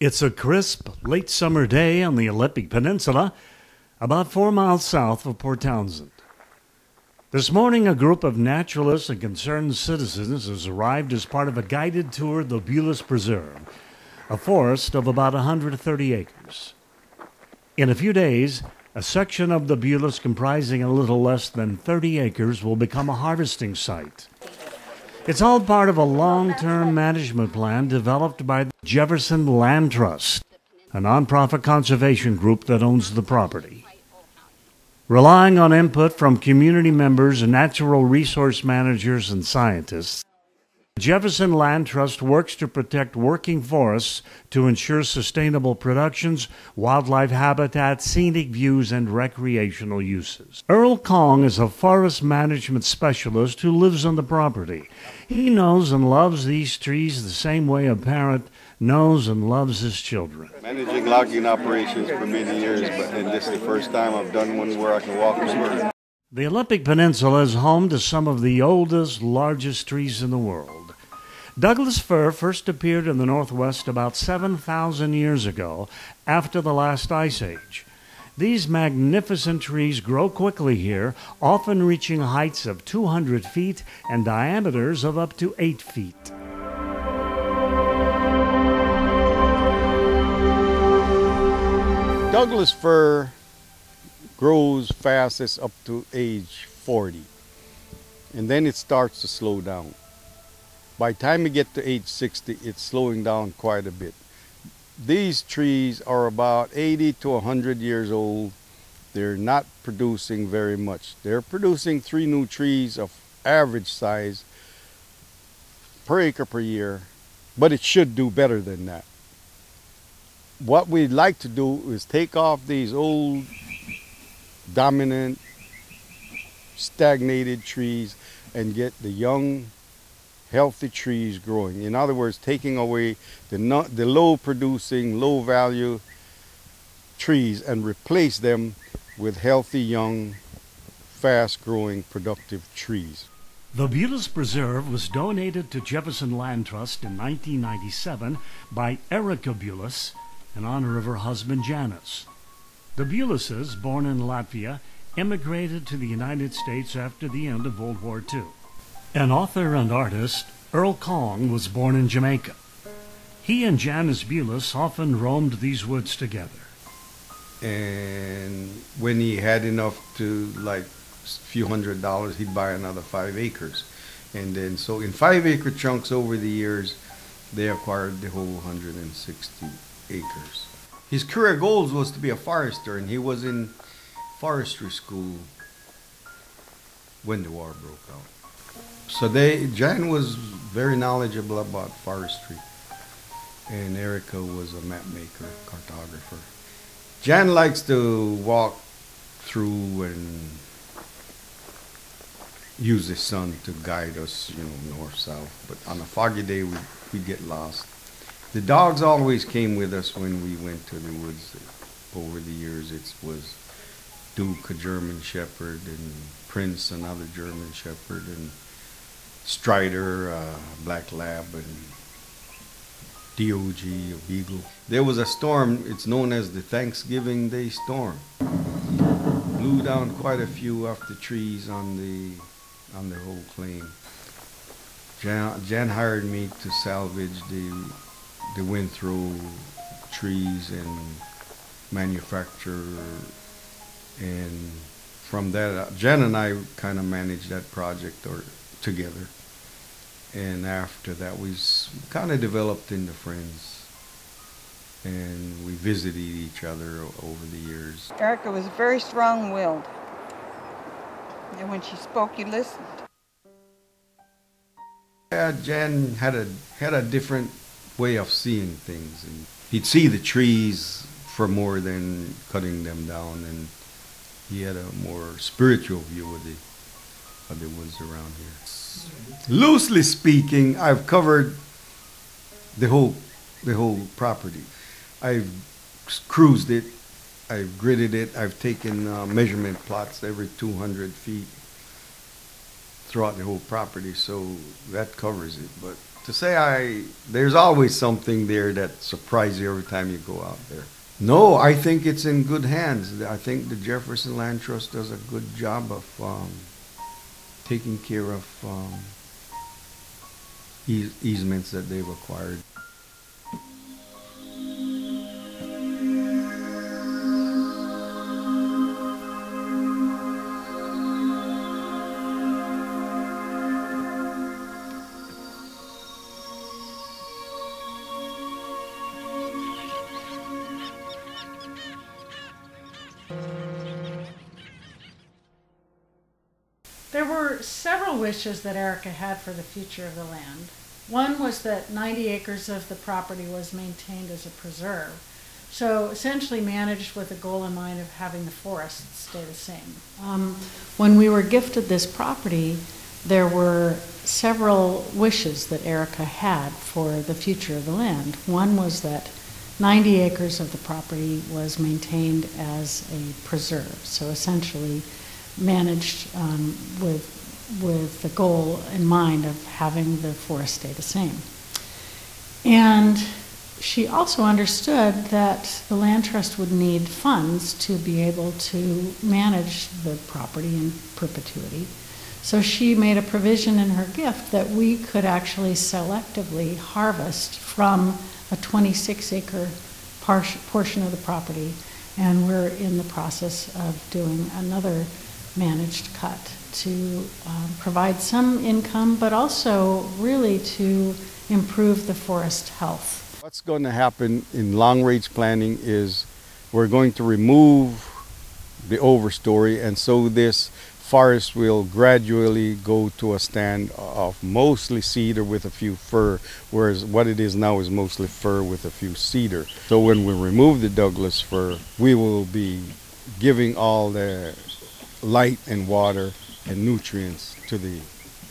It's a crisp, late summer day on the Olympic Peninsula, about four miles south of Port Townsend. This morning, a group of naturalists and concerned citizens has arrived as part of a guided tour of the Bulis Preserve, a forest of about 130 acres. In a few days, a section of the Bulis comprising a little less than 30 acres will become a harvesting site. It's all part of a long term management plan developed by the Jefferson Land Trust, a nonprofit conservation group that owns the property. Relying on input from community members, natural resource managers, and scientists, Jefferson Land Trust works to protect working forests to ensure sustainable productions, wildlife habitat, scenic views, and recreational uses. Earl Kong is a forest management specialist who lives on the property. He knows and loves these trees the same way a parent knows and loves his children. Managing logging operations for many years, but and this is the first time I've done one where I can walk over. The Olympic Peninsula is home to some of the oldest, largest trees in the world. Douglas fir first appeared in the Northwest about 7,000 years ago, after the last ice age. These magnificent trees grow quickly here, often reaching heights of 200 feet and diameters of up to 8 feet. Douglas fir grows fastest up to age 40, and then it starts to slow down. By time you get to age 60, it's slowing down quite a bit. These trees are about 80 to 100 years old. They're not producing very much. They're producing three new trees of average size per acre per year, but it should do better than that. What we'd like to do is take off these old, dominant, stagnated trees and get the young healthy trees growing. In other words, taking away the, not, the low producing, low value trees and replace them with healthy, young, fast growing, productive trees. The Bulis Preserve was donated to Jefferson Land Trust in 1997 by Erika Bulis in honor of her husband Janis. The Bulises, born in Latvia, immigrated to the United States after the end of World War II. An author and artist, Earl Kong was born in Jamaica. He and Janis Bulis often roamed these woods together. And when he had enough to like a few hundred dollars, he'd buy another five acres. And then, so in five acre chunks over the years, they acquired the whole 160 acres. His career goals was to be a forester, and he was in forestry school when the war broke out. So they, Jan was very knowledgeable about forestry, and Erika was a map maker, cartographer. Jan likes to walk through and use the sun to guide us, you know, north south. But on a foggy day, we we get lost. The dogs always came with us when we went to the woods. Over the years, it was Duke, a German Shepherd, and Prince, another German Shepherd, and Strider, uh, Black Lab, and DOG, a Beagle. There was a storm, it's known as the Thanksgiving Day storm. Blew down quite a few of the trees on the on the whole claim. Jan, Jan hired me to salvage the the wind throw trees and manufacture and from that Jan and I kind of managed that project or together. And after that, we kind of developed into friends. And we visited each other over the years. Erika was very strong willed. And when she spoke, you listened. Yeah, Jan had a, had a different way of seeing things. And he'd see the trees for more than cutting them down. And he had a more spiritual view of the the woods around here. Loosely speaking, I've covered the whole the whole property. I've cruised it, I've gridded it, I've taken uh, measurement plots every 200 feet throughout the whole property, so that covers it. But to say I, there's always something there that surprises you every time you go out there. No, I think it's in good hands. I think the Jefferson Land Trust does a good job of um, taking care of um, eas- easements that they've acquired. Wishes that Erika had for the future of the land. One was that 90 acres of the property was maintained as a preserve, so essentially managed with a goal in mind of having the forests stay the same. Um, when we were gifted this property, there were several wishes that Erika had for the future of the land. One was that 90 acres of the property was maintained as a preserve, so essentially managed um, with with the goal in mind of having the forest stay the same. And she also understood that the land trust would need funds to be able to manage the property in perpetuity. So she made a provision in her gift that we could actually selectively harvest from a 26 acre portion of the property. And we're in the process of doing another managed cut to um, provide some income, but also really to improve the forest health. What's going to happen in long range planning is we're going to remove the overstory, and so this forest will gradually go to a stand of mostly cedar with a few fir, whereas what it is now is mostly fir with a few cedar. So when we remove the Douglas fir, we will be giving all the light and water and nutrients to the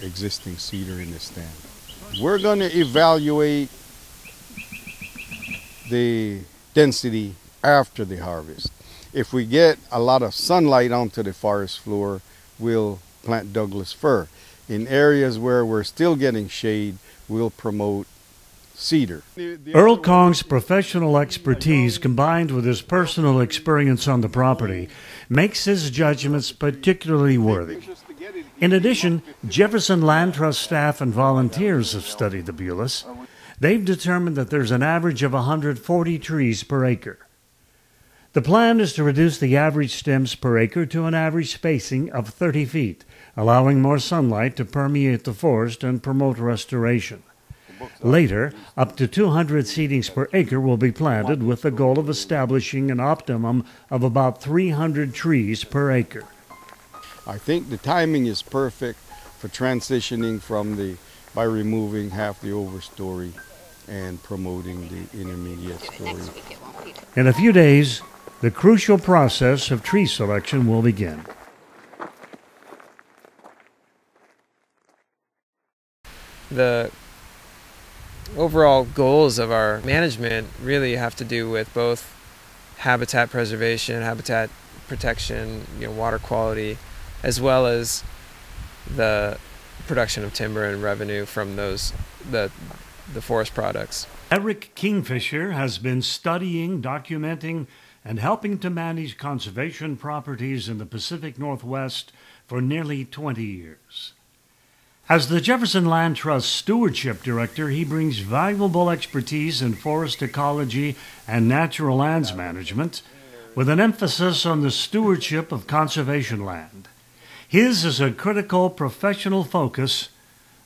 existing cedar in the stand. We're going to evaluate the density after the harvest. If we get a lot of sunlight onto the forest floor, we'll plant Douglas fir. In areas where we're still getting shade, we'll promote cedar. Earl Kong's professional expertise combined with his personal experience on the property makes his judgments particularly worthy. In addition, Jefferson Land Trust staff and volunteers have studied the Bulis. They've determined that there's an average of 140 trees per acre. The plan is to reduce the average stems per acre to an average spacing of 30 feet, allowing more sunlight to permeate the forest and promote restoration. Later, up to 200 seedings per acre will be planted with the goal of establishing an optimum of about 300 trees per acre. I think the timing is perfect for transitioning from the by removing half the overstory and promoting the intermediate story. In a few days, the crucial process of tree selection will begin. The overall goals of our management really have to do with both habitat preservation, habitat protection, you know, water quality, as well as the production of timber and revenue from those the the forest products. Erik Kingfisher has been studying, documenting, and helping to manage conservation properties in the Pacific Northwest for nearly 20 years. As the Jefferson Land Trust Stewardship Director, he brings valuable expertise in forest ecology and natural lands management, with an emphasis on the stewardship of conservation land. His is a critical professional focus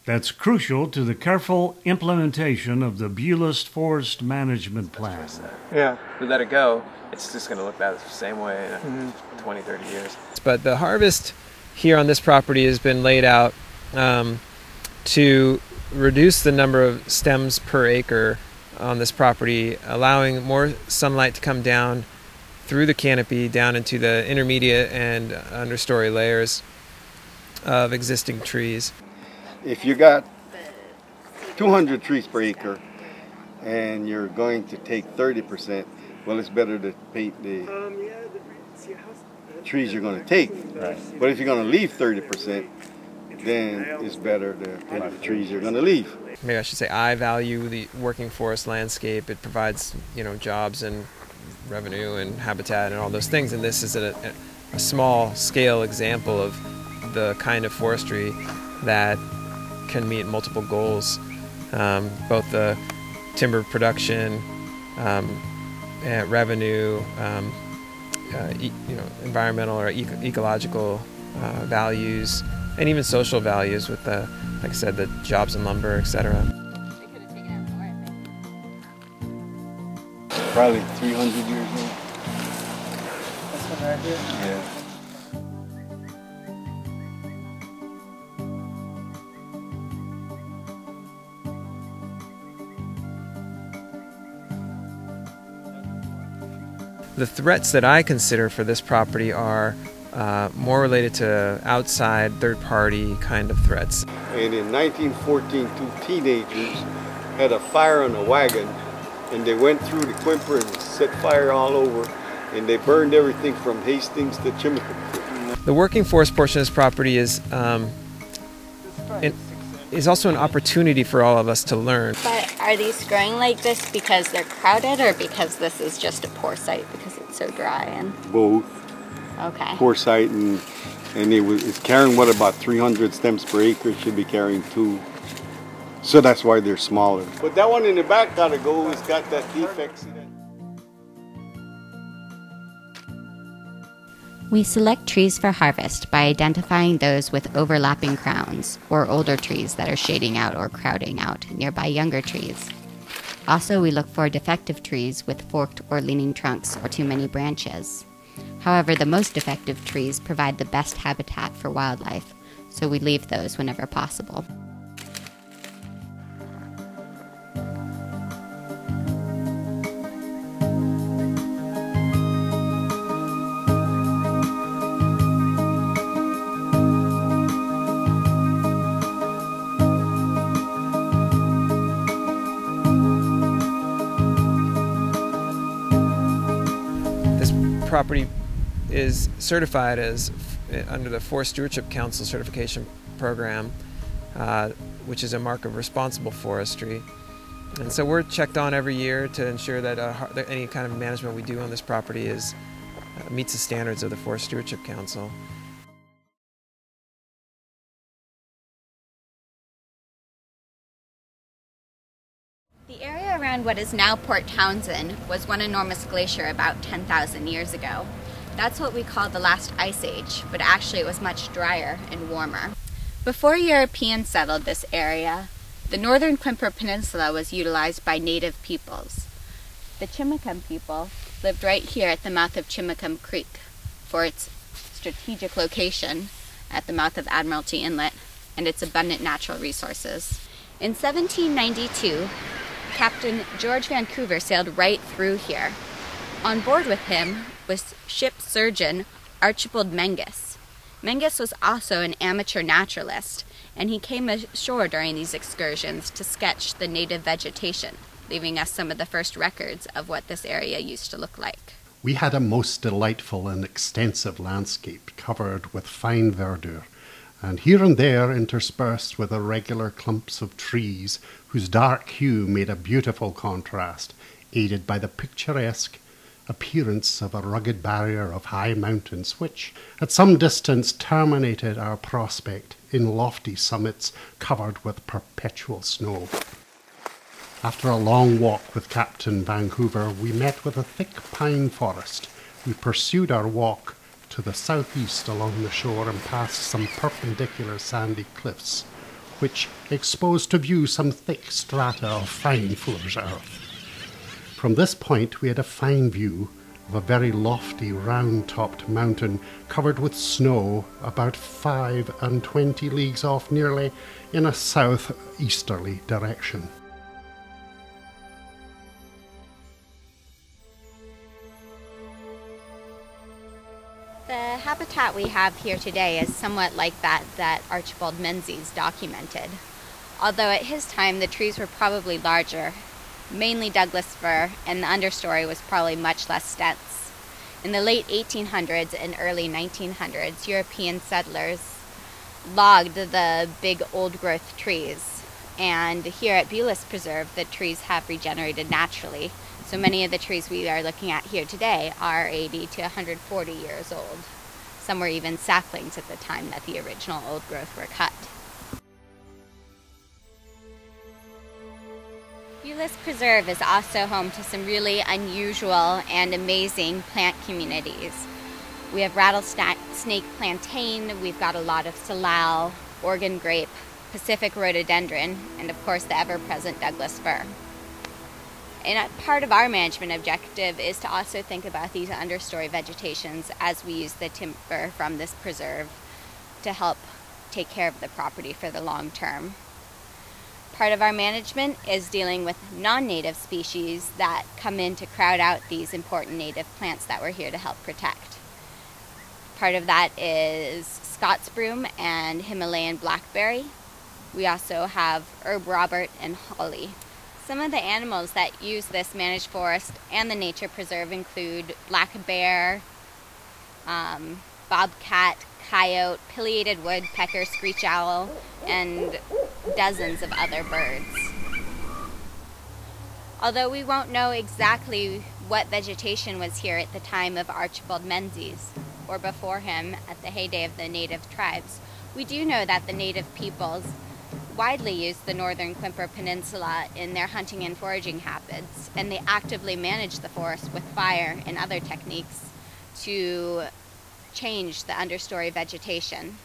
that's crucial to the careful implementation of the Bulis Forest Management Plan. Yeah. We let it go, it's just going to look that same way in mm-hmm. 20, 30 years. But the harvest here on this property has been laid out um, to reduce the number of stems per acre on this property, allowing more sunlight to come down through the canopy down into the intermediate and understory layers of existing trees. If you got 200 trees per acre and you're going to take 30%, well, it's better to paint the trees you're going to take. But if you're going to leave 30%, then it's better take the trees you're going to leave. Maybe I should say I value the working forest landscape. It provides, you know, jobs and revenue and habitat and all those things. And this is a, a small scale example of the kind of forestry that can meet multiple goals, um, both the timber production, um, revenue, um, uh, e- you know, environmental or eco- ecological uh, values, and even social values with the, like I said, the jobs in lumber, etc. Probably 300 years old. That's what I hear. Yeah. The threats that I consider for this property are uh, more related to outside third party kind of threats. And in 1914, two teenagers had a fire on a wagon and they went through the Quimper and set fire all over and they burned everything from Hastings to Chimacum. The working forest portion of this property is um, it is also an opportunity for all of us to learn. But are these growing like this because they're crowded or because this is just a poor site because it's so dry and Both okay. poor site and and it was it's carrying what about 300 stems per acre. It should be carrying two. So that's why they're smaller. But that one in the back gotta go. It's got that defect. We select trees for harvest by identifying those with overlapping crowns, or older trees that are shading out or crowding out nearby younger trees. Also, we look for defective trees with forked or leaning trunks or too many branches. However, the most effective trees provide the best habitat for wildlife, so we leave those whenever possible. This property is certified as under the Forest Stewardship Council certification program, uh, which is a mark of responsible forestry. And so we're checked on every year to ensure that, uh, that any kind of management we do on this property is uh, meets the standards of the Forest Stewardship Council. The area around what is now Port Townsend was one enormous glacier about 10,000 years ago. That's what we call the last ice age, but actually it was much drier and warmer. Before Europeans settled this area, the northern Quimper Peninsula was utilized by native peoples. The Chimacum people lived right here at the mouth of Chimacum Creek for its strategic location at the mouth of Admiralty Inlet and its abundant natural resources. In 1792, Captain George Vancouver sailed right through here. On board with him was ship surgeon Archibald Menzies. Menzies was also an amateur naturalist, and he came ashore during these excursions to sketch the native vegetation, leaving us some of the first records of what this area used to look like. We had a most delightful and extensive landscape covered with fine verdure, and here and there interspersed with irregular clumps of trees whose dark hue made a beautiful contrast, aided by the picturesque appearance of a rugged barrier of high mountains, which at some distance terminated our prospect in lofty summits covered with perpetual snow. After a long walk with Captain Vancouver, we met with a thick pine forest. We pursued our walk to the southeast along the shore and passed some perpendicular sandy cliffs, which exposed to view some thick strata of fine fuller's earth. From this point, we had a fine view of a very lofty, round topped mountain covered with snow about five and twenty leagues off, nearly in a south easterly direction. The habitat we have here today is somewhat like that that Archibald Menzies documented. Although at his time the trees were probably larger, mainly Douglas fir, and the understory was probably much less dense. In the late 1800s and early 1900s, European settlers logged the big old growth trees. And here at Bulis Preserve, the trees have regenerated naturally. So many of the trees we are looking at here today are 80 to 140 years old. Some were even saplings at the time that the original old growth were cut. Bulis Preserve is also home to some really unusual and amazing plant communities. We have rattlesnake plantain, we've got a lot of salal, Oregon grape, Pacific rhododendron, and of course the ever-present Douglas fir. And part of our management objective is to also think about these understory vegetations as we use the timber from this preserve to help take care of the property for the long term. Part of our management is dealing with non-native species that come in to crowd out these important native plants that we're here to help protect. Part of that is Scots broom and Himalayan blackberry. We also have herb Robert and holly. Some of the animals that use this managed forest and the nature preserve include black bear, um, bobcat, coyote, pileated woodpecker, screech owl, and dozens of other birds. Although we won't know exactly what vegetation was here at the time of Archibald Menzies or before him at the heyday of the native tribes, we do know that the native peoples widely used the northern Quimper Peninsula in their hunting and foraging habits, and they actively managed the forest with fire and other techniques to change the understory vegetation.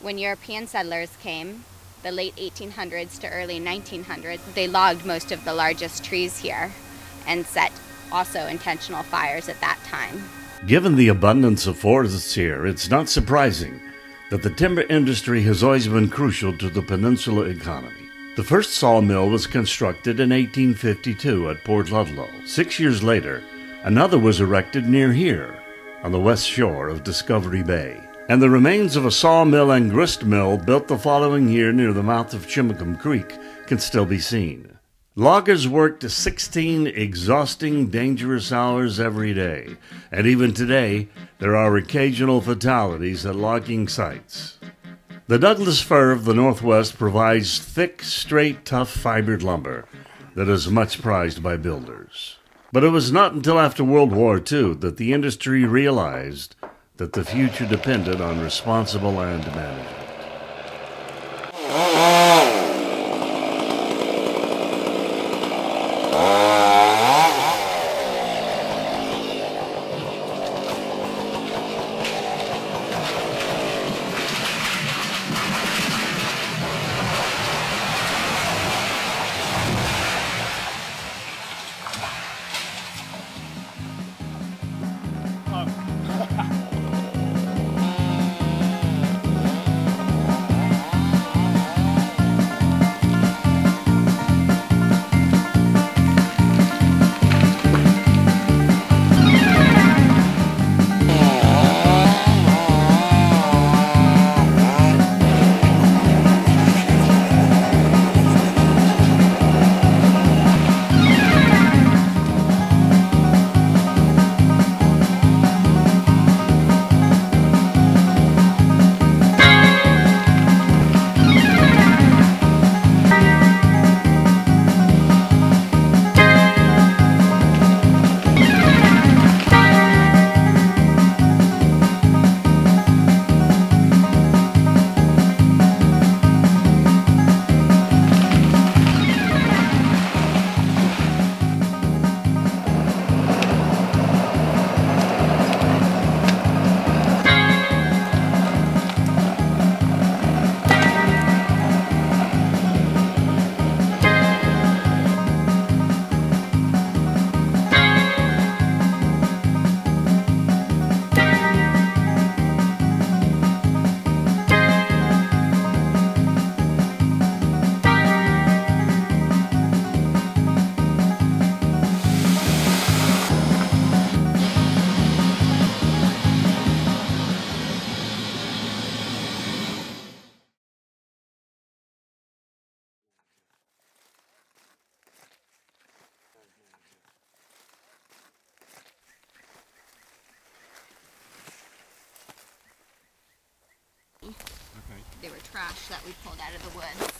When European settlers came, the late 1800s to early 1900s, they logged most of the largest trees here and set also intentional fires at that time. Given the abundance of forests here, it's not surprising that the timber industry has always been crucial to the peninsula economy. The first sawmill was constructed in 1852 at Port Ludlow. Six years later, another was erected near here, on the west shore of Discovery Bay. And the remains of a sawmill and grist mill built the following year near the mouth of Chimacum Creek can still be seen. Loggers worked 16 exhausting, dangerous hours every day, and even today, there are occasional fatalities at logging sites. The Douglas fir of the Northwest provides thick, straight, tough fibered lumber that is much prized by builders. But it was not until after World War II that the industry realized that the future depended on responsible land management. They were trash that we pulled out of the woods.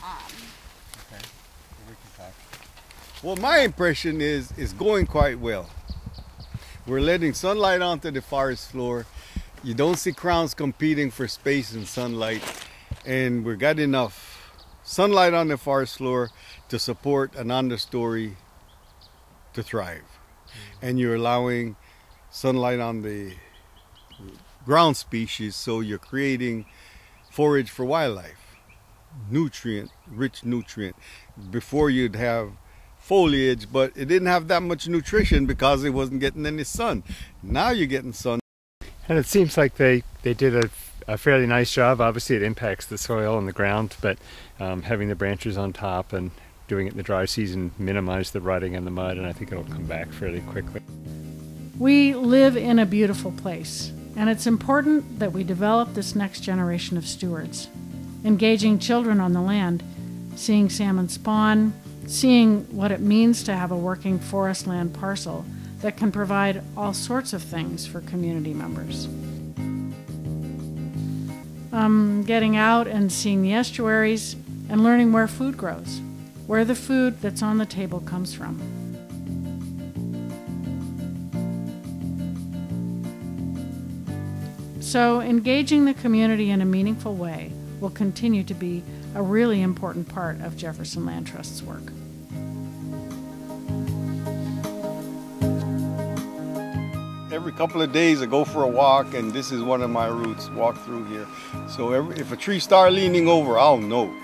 Um, Okay. We can talk. Well, my impression is it's going quite well. We're letting sunlight onto the forest floor. You don't see crowns competing for space and sunlight, and we've got enough sunlight on the forest floor to support an understory to thrive. And you're allowing sunlight on the ground species, so you're creating forage for wildlife, nutrient, rich nutrient. Before you'd have foliage, but it didn't have that much nutrition because it wasn't getting any sun. Now you're getting sun. And it seems like they, they did a, a fairly nice job. Obviously, it impacts the soil and the ground, but um, having the branches on top and doing it in the dry season minimized the rutting and the mud, and I think it'll come back fairly quickly. We live in a beautiful place, and it's important that we develop this next generation of stewards. Engaging children on the land, seeing salmon spawn, seeing what it means to have a working forest land parcel that can provide all sorts of things for community members. Um, getting out and seeing the estuaries and learning where food grows, where the food that's on the table comes from. So, engaging the community in a meaningful way will continue to be a really important part of Jefferson Land Trust's work. Every couple of days I go for a walk, and this is one of my routes, walk through here. So every, if a tree start leaning over, I'll know.